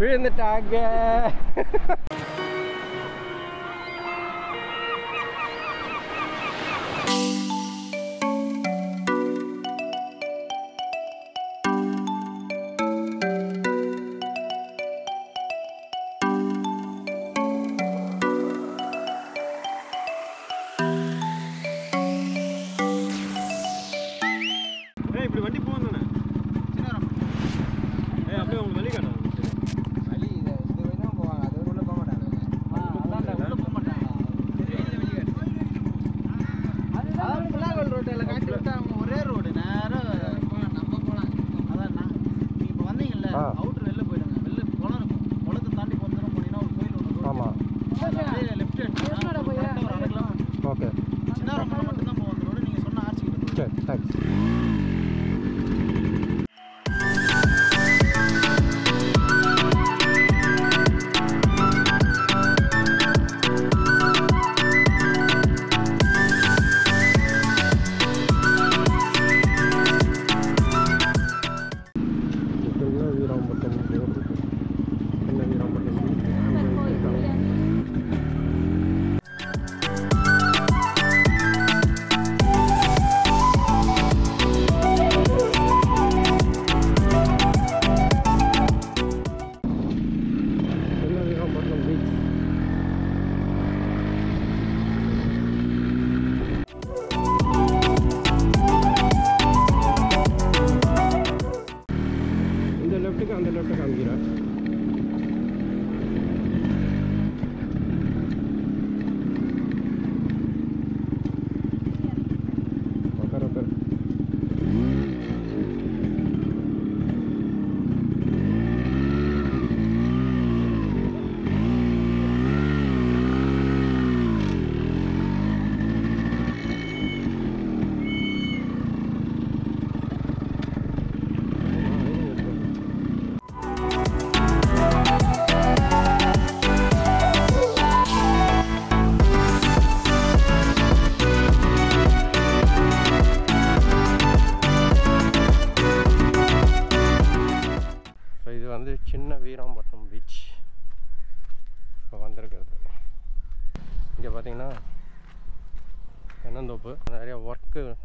We're in the target. consegue.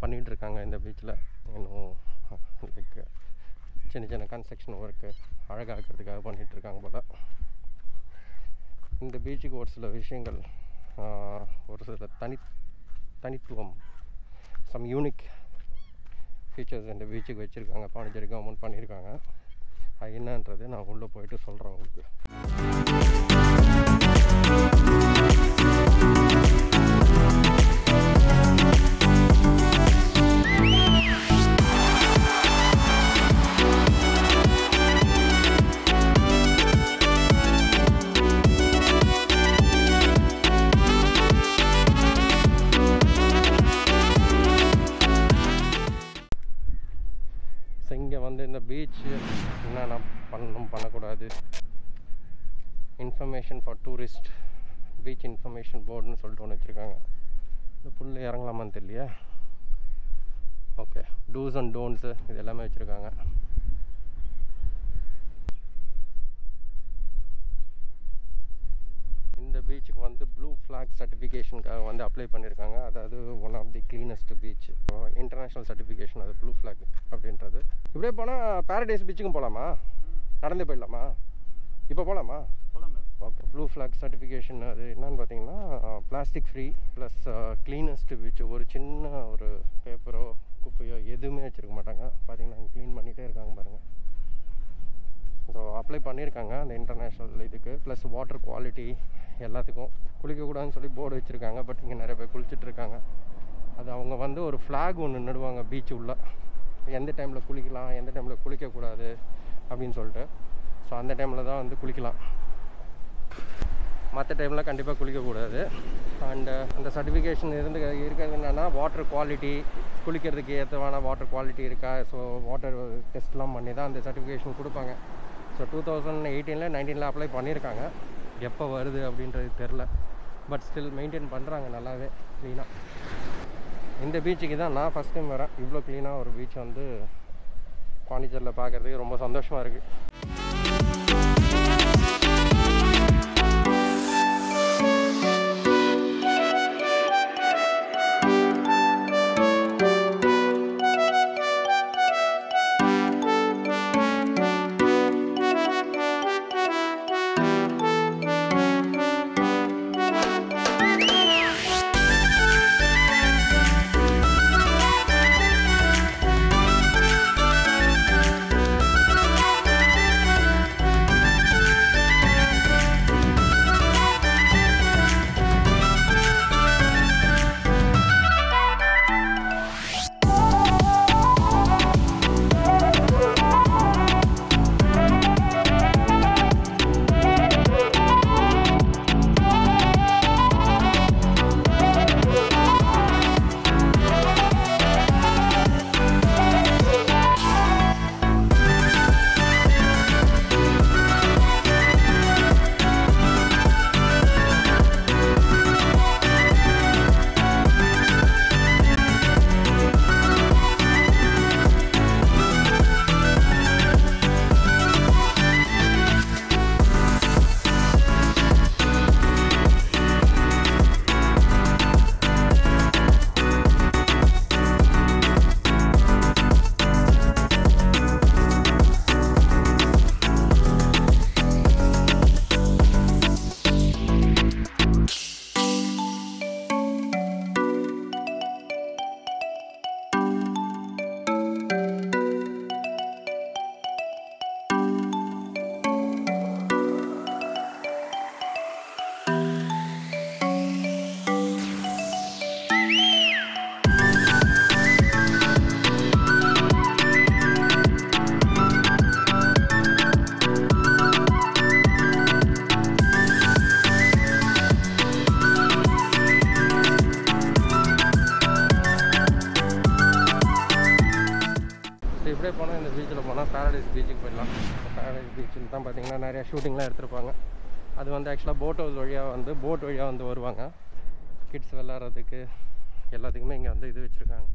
பண்ணிகிட்டு இருக்காங்க இந்த பீச்சில் இன்னும் லைக் சின்ன சின்ன கன்ஸ்ட்ரக்ஷன் ஒர்க்கு அழகாக்கிறதுக்காக பண்ணிகிட்டு இருக்காங்க போல். இந்த பீச்சுக்கு ஒரு சில விஷயங்கள் ஒரு சில தனி தனித்துவம் சம் யூனிக் ஃபீச்சர்ஸ் இந்த பீச்சுக்கு வச்சுருக்காங்க. பாண்டிச்சேரி கவர்மெண்ட் பண்ணியிருக்காங்க அது என்னன்றது நான் உள்ளே போயிட்டு சொல்கிறேன் உங்களுக்கு. பண்ணணும் பண்ணக்கூடாது. Information for tourist beach information போர்டுன்னு சொல்லிட்டு ஒன்று வச்சுருக்காங்க. இந்த புல் இறங்கலாமான்னு தெரியலையா. ஓகே டூஸ் அண்ட் டோன்ஸு இது எல்லாமே வச்சுருக்காங்க. இந்த பீச்சுக்கு வந்து ப்ளூ ஃப்ளாக் சர்டிஃபிகேஷனுக்காக வந்து அப்ளை பண்ணியிருக்காங்க அதாவது one of the cleanest beach international certification அது ப்ளூ ஃப்ளாக் அப்படின்றது. இப்படியே போனால் பேரடைஸ் பீச்சுக்கும் போகலாமா நடந்து போயிடலாமா? இப்போ போகலாமா ஓகே ப்ளூ ஃப்ளாக் சர்டிஃபிகேஷன் அது என்னன்னு பார்த்தீங்கன்னா plastic free plus cleanest beach ஒரு சின்ன ஒரு பேப்பரோ குப்பையோ எதுவுமே வச்சுருக்க மாட்டாங்க. பார்த்தீங்கன்னா க்ளீன் பண்ணிகிட்டே இருக்காங்க பாருங்கள் ஸோ அப்ளை பண்ணியிருக்காங்க அந்த இன்டர்நேஷ்னல் இதுக்கு. ப்ளஸ் வாட்டர் குவாலிட்டி எல்லாத்துக்கும். குளிக்கக்கூடாதுன்னு சொல்லி போர்டு வச்சுருக்காங்க. பட் இங்கே நிறைய பேர் குளிச்சுட்டு இருக்காங்க. அது அவங்க வந்து ஒரு ஃப்ளாக் ஒன்று நடுவாங்க பீச் உள்ள. எந்த டைமில் குளிக்கலாம் எந்த டைமில் குளிக்கக்கூடாது. அப்படின்னு சொல்லிட்டு. ஸோ அந்த டைமில் தான் வந்து குளிக்கலாம். மற்ற டைமில் கண்டிப்பாக குளிக்கக்கூடாது. அண்டு uh, அந்த சர்டிஃபிகேஷன் இருந்து இருக்கிறது என்னென்னா வாட்டர் குவாலிட்டி குளிக்கிறதுக்கு ஏற்றமான வாட்டர் குவாலிட்டி இருக்கா? ஸோ வாட்டர் டெஸ்ட்லாம் பண்ணி தான் அந்த சர்டிஃபிகேஷன் கொடுப்பாங்க. ஸோ டூ தௌசண்ட் எயிட்டீனில் நைன்டீனில் அப்ளை பண்ணியிருக்காங்க. எப்போ வருது அப்படின்றது தெரில பட் ஸ்டில் மெயின்டைன் பண்ணுறாங்க நல்லாவே க்ளீனாக இந்த பீச்சுக்கு தான் நான் ஃபஸ்ட் டைம் வரேன். இவ்வளோ க்ளீனாக ஒரு பீச் வந்து பாண்டிச்சேரியில் பார்க்குறதுக்கு ரொம்ப சந்தோஷமாக இருக்குது பேரடைஸ் தான் பார்த்தீங்கன்னா நிறையா ஷூட்டிங்லாம் எடுத்திருப்பாங்க. அது வந்து ஆக்சுவலாக போட் ஹவுஸ் வழியாக வந்து போட் வழியாக வந்து வருவாங்க. கிட்ஸ் விளாட்றதுக்கு எல்லாத்துக்குமே இங்கே வந்து இது வச்சுருக்காங்க.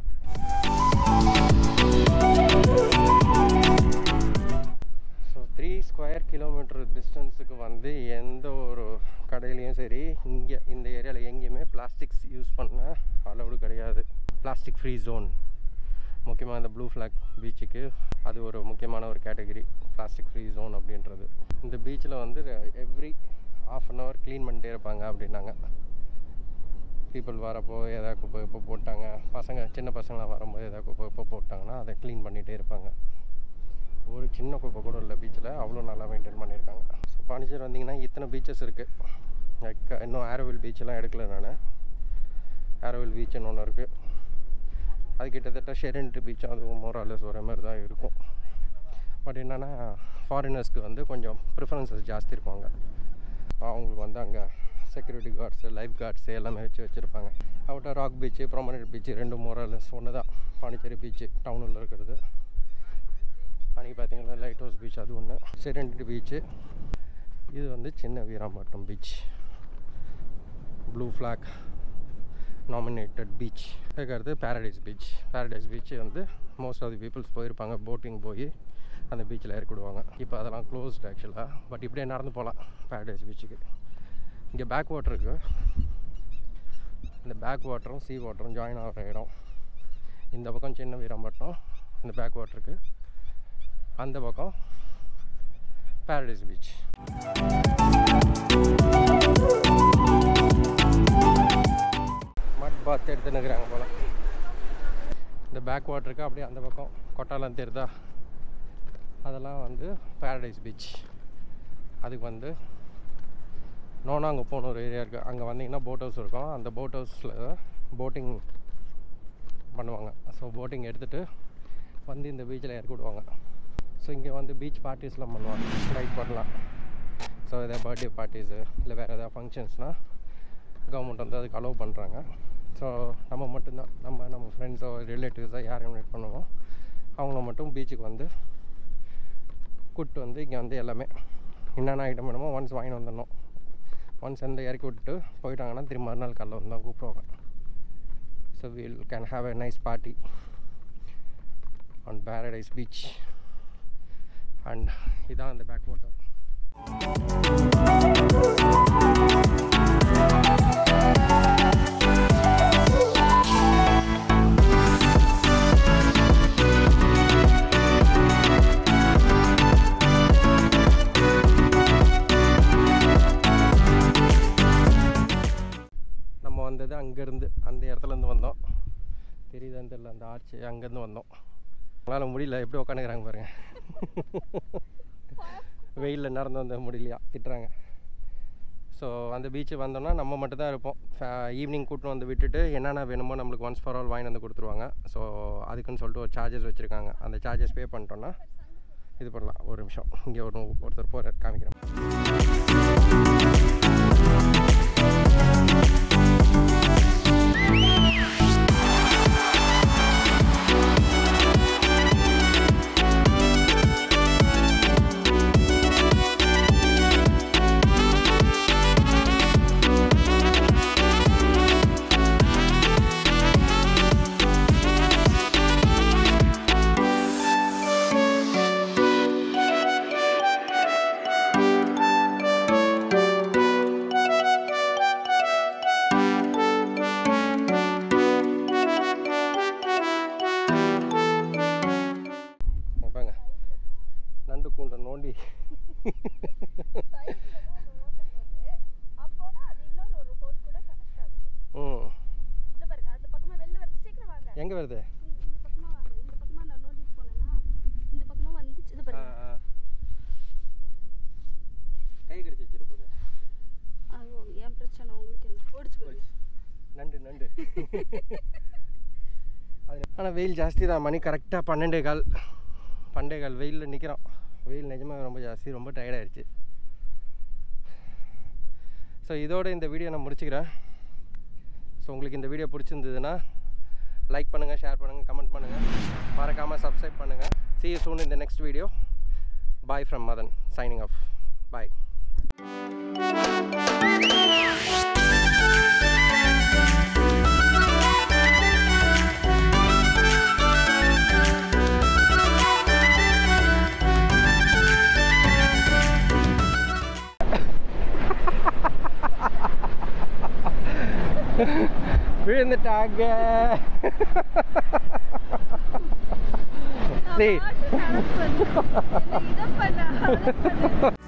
ஸோ த்ரீ ஸ்கொயர் கிலோமீட்டர் டிஸ்டன்ஸுக்கு வந்து எந்த ஒரு கடையிலையும் சரி இங்கே இந்த ஏரியாவில் எங்கேயுமே பிளாஸ்டிக்ஸ் யூஸ் பண்ண அளவுடு கிடையாது. பிளாஸ்டிக் ஃப்ரீ ஜோன் முக்கியமாக இந்த ப்ளூ ஃப்ளாக் பீச்சுக்கு அது ஒரு முக்கியமான ஒரு கேட்டகரி பிளாஸ்டிக் ஃப்ரீ ஜோன் அப்படின்றது. இந்த பீச்சில் வந்து every half an hour clean பண்ணிட்டே இருப்பாங்க அப்படின்னாங்க. பீப்புள் வரப்போ எதாவது குப்பை இப்போ போட்டாங்க. பசங்க சின்ன பசங்களாம் வரும்போது எதாவது குப்பை இப்போ போட்டாங்கன்னா அதை க்ளீன் பண்ணிகிட்டே இருப்பாங்க. ஒரு சின்ன குப்பை கூட இல்லை பீச்சில் அவ்வளோ நல்லா மெயின்டைன் பண்ணியிருக்காங்க. ஸோ பாண்டிச்சேரி வந்தீங்கன்னா இத்தனை பீச்சஸ் இருக்குது லைக் இன்னும் ஆரோவில் பீச்செல்லாம் எடுக்கல நான். ஆரோவில் பீச்சுன்னு ஒன்று இருக்குது அது கிட்டத்தட்ட ஷெரன்ட்டு பீச்சும் அதுவும் மோராலஸ் வர மாதிரி தான் இருக்கும். பட் என்னென்னா ஃபாரினர்ஸ்க்கு வந்து கொஞ்சம் ப்ரிஃபரன்சஸ் ஜாஸ்தி இருப்பாங்க. அவங்களுக்கு வந்து அங்கே செக்யூரிட்டி கார்ட்ஸு லைஃப் கார்ட்ஸு எல்லாமே வச்சு வச்சுருப்பாங்க. அவட்ட ராக் பீச்சு ப்ரொமனட் பீச்சு ரெண்டு மோரலஸ் ஒன்று தான் பாண்டிச்சேரி பீச்சு டவுனில் இருக்கிறது. அன்றைக்கி பார்த்தீங்கன்னா லைட் ஹவுஸ் பீச் அது ஒன்று செரண்டி பீச்சு இது வந்து சின்ன Veerampattam beach blue flag nominated beach இருக்கிறது பேரடைஸ் பீச் பேரடைஸ் பீச் வந்து மோஸ்ட் ஆஃப் தி பீப்புள்ஸ் போயிருப்பாங்க. போட்டிங் போய் அந்த பீச்சில் இறக்கிடுவாங்க இப்போ அதெல்லாம் க்ளோஸ்ட் ஆக்சுவலாக பட் இப்படியே நடந்து போகலாம் பேரடைஸ் பீச்சுக்கு இங்கே பேக் வாட்டர் இருக்குது இந்த பேக் வாட்டரும் சீ வாட்டரும் ஜாயின் ஆகிற இடம். இந்த பக்கம் சின்ன வீரம்பட்டம் இந்த பேக் வாட்டருக்கு அந்த பக்கம் பேரடைஸ் பீச் பார்த்து எடுத்து எடுத்துன்னு இருக்கிறாங்க போல். இந்த பேக் வாட்டருக்கு அப்படியே அந்த பக்கம் கொட்டாலம் தெரிதா. அதெல்லாம் வந்து பேரடைஸ் பீச் அதுக்கு வந்து நோனா அங்கே போன ஒரு ஏரியா இருக்குது அங்கே வந்தீங்கன்னா போட் ஹவுஸ் இருக்கும். அந்த போட் ஹவுஸில் போட்டிங் பண்ணுவாங்க. ஸோ போட்டிங் எடுத்துகிட்டு வந்து இந்த பீச்சில் இறக்கி விடுவாங்க ஸோ இங்கே வந்து பீச் பார்ட்டிஸ்லாம் பண்ணுவாங்க. நைட் பண்ணலாம் ஸோ எதாவது பர்த்டே பார்ட்டிஸு இல்லை வேறு எதாவது ஃபங்க்ஷன்ஸ்னால் கவர்மெண்ட் வந்து அதுக்கு அலோவ் பண்ணுறாங்க ஸோ நம்ம மட்டும்தான். நம்ம நம்ம ஃப்ரெண்ட்ஸோ ரிலேட்டிவ்ஸோ யார் இன்வைட் பண்ணுவோம். அவங்கள மட்டும் பீச்சுக்கு வந்து கூப்பிட்டு வந்து இங்கே வந்து எல்லாமே என்னென்ன ஐட்டம் வேணுமோ ஒன்ஸ் வாங்கிட்டு வந்துடணும். ஒன்ஸ் வந்து இறக்கி விட்டுட்டு போயிட்டாங்கன்னா திரும்ப மறுநாள் காலைல வந்து தான் கூப்பிடுவாங்க. So we'll can have a nice party on paradise beach and இதான் அந்த பேக் வாட்டர் அந்த ஆர்ச்சு அங்கேருந்து வந்தோம். அவங்களால முடியல எப்படி உட்காந்துக்கிறாங்க பாருங்க. வெயிலில் நடந்து வந்த முடியலையா? திட்டுறாங்க. ஸோ அந்த பீச்சு வந்தோம்னா நம்ம மட்டும் தான் இருப்போம். ஈவினிங் கூட்டின்னு வந்து விட்டுட்டு என்னென்ன வேணுமோ நம்மளுக்கு ஒன்ஸ் ஃபார் ஆல் வாங்கி வந்து கொடுத்துருவாங்க. ஸோ அதுக்குன்னு சொல்லிட்டு ஒரு சார்ஜஸ் வச்சுருக்காங்க. அந்த சார்ஜஸ் பே பண்ணிட்டோன்னா இது பண்ணலாம். ஒரு நிமிஷம். இங்கே ஒரு ஒருத்தர் போகிற காமிக்கிறேன். ஆனால் வெயில் ஜாஸ்தி தான் மணி கரெக்டாக பன்னெண்டே கால். பன்னெண்டே கால் வெயிலில் நிற்கிறோம் வெயில் நிஜமாக ரொம்ப ஜாஸ்தி. ரொம்ப டயர்டாயிடுச்சு ஸோ இதோட இந்த வீடியோ நான் முடிச்சுக்கிறேன். ஸோ உங்களுக்கு இந்த வீடியோ பிடிச்சிருந்ததுன்னா லைக் பண்ணுங்கள் ஷேர் பண்ணுங்கள் கமெண்ட் பண்ணுங்கள் மறக்காமல் சப்ஸ்கிரைப் பண்ணுங்கள் சி you soon இந்த next video bye from Madan signing off bye bye விழுந்துட்டாங்க See. இதை பண்ண அதை பண்ண